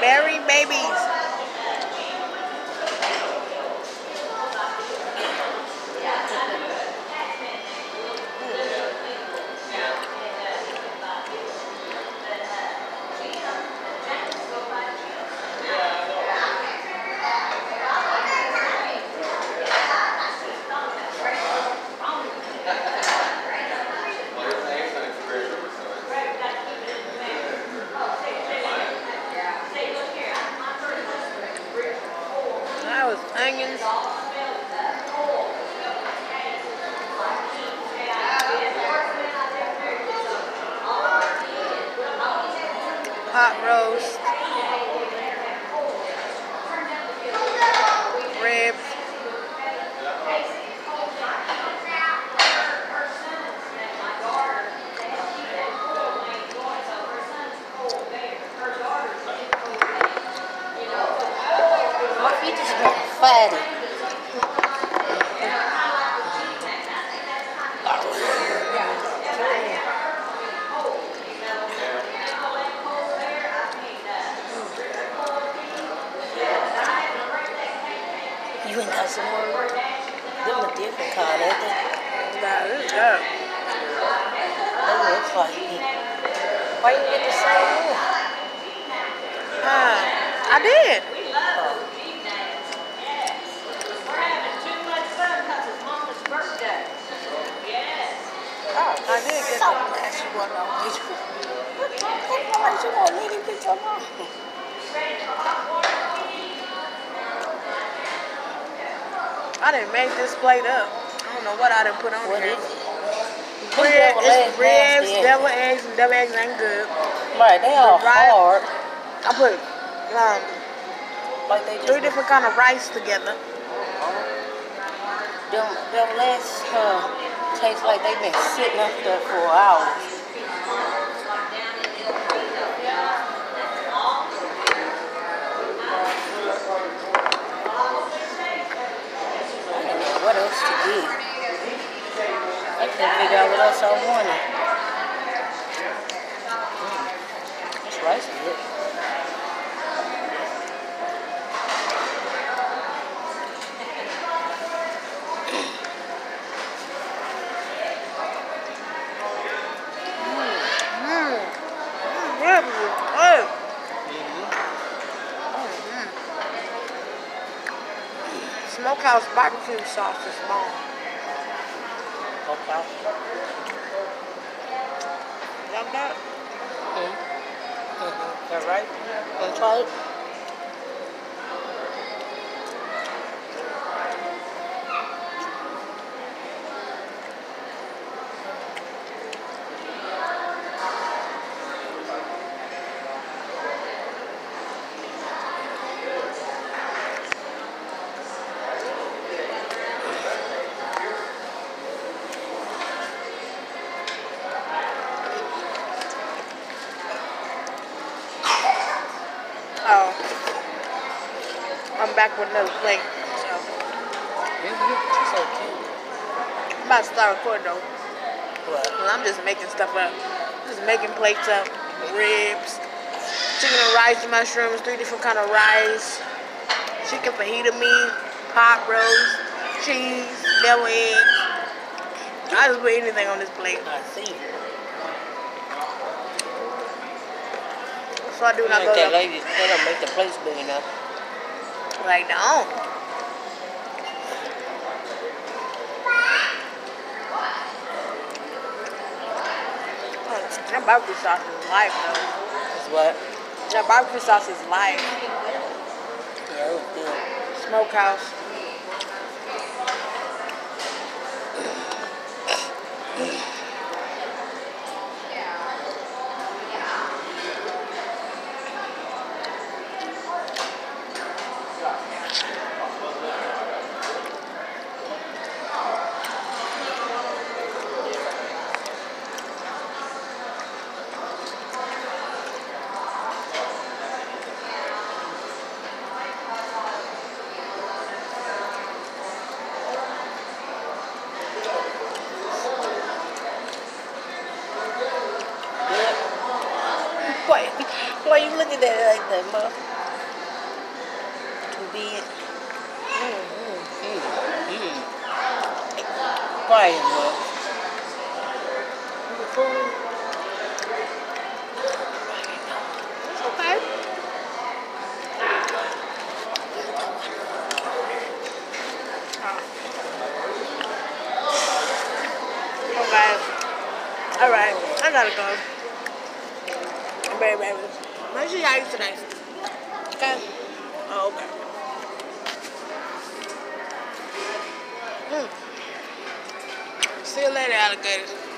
Berry babies. That was onions. Hot roast. Ribs. My feet just You ain't got some more? Them a different kind, ain't they? That is good. They look like it. Why you get the same one? Huh. I did. Oh, I did get so that. glad you wasn't on me. Why you won't let him get your mom? I didn't make this plate up. I don't know what I done put on What here. is it? Them it's eggs ribs, nasty, devil eggs, and devil eggs ain't good. Right, they all rice- hard. I put um, Like they just three different kind of rice together. Them, them legs uh, taste like they've been sitting up there for hours. I didn't know what else to. I can't figure out what else I wanted. Mm, This rice is good. Mmm. Mm, ribs is good. Smokehouse barbecue sauce is bomb. Okay. Like that? Mm-hmm. That right? Want to I'm back with another plate. So. So cute. I'm about to start recording though. What? 'cause I'm just making stuff up. Just making plates up. Ribs, chicken and rice, mushrooms, three different kind of rice, chicken fajita meat, pot roast, cheese, devil eggs. I just put anything on this plate. I see. So I do Like go that lady, they don't make the place big enough. Like no. That barbecue sauce is life though. That's what? That barbecue sauce is life. Yeah, it was good. Smokehouse. Why, why you looking at it like that, Mom? bed. Mm-hmm. Quiet, look. Okay. Okay. All right. I gotta go. Baby. Make sure y'all eat today. Okay? Oh, okay. Mm. See you later, alligators.